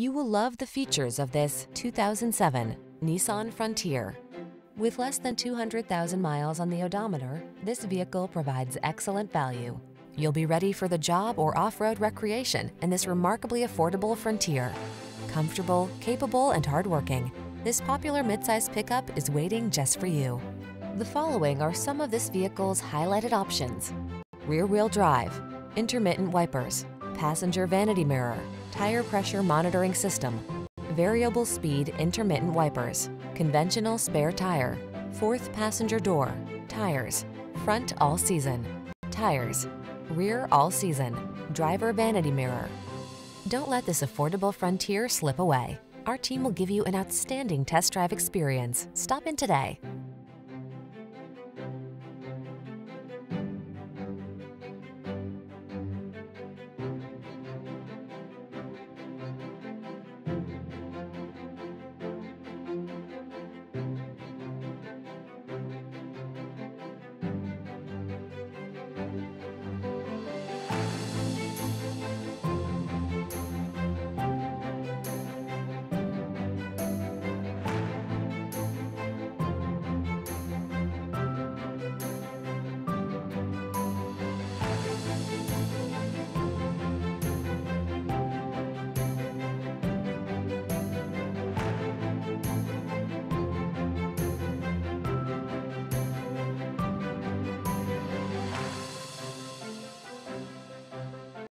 You will love the features of this 2007 Nissan Frontier. With less than 200,000 miles on the odometer, this vehicle provides excellent value. You'll be ready for the job or off-road recreation in this remarkably affordable Frontier. Comfortable, capable, and hardworking, this popular midsize pickup is waiting just for you. The following are some of this vehicle's highlighted options. Rear-wheel drive, intermittent wipers, passenger vanity mirror, tire pressure monitoring system, variable speed intermittent wipers, conventional spare tire, fourth passenger door, tires, front all season, tires, rear all season, driver vanity mirror. Don't let this affordable Frontier slip away. Our team will give you an outstanding test drive experience. Stop in today.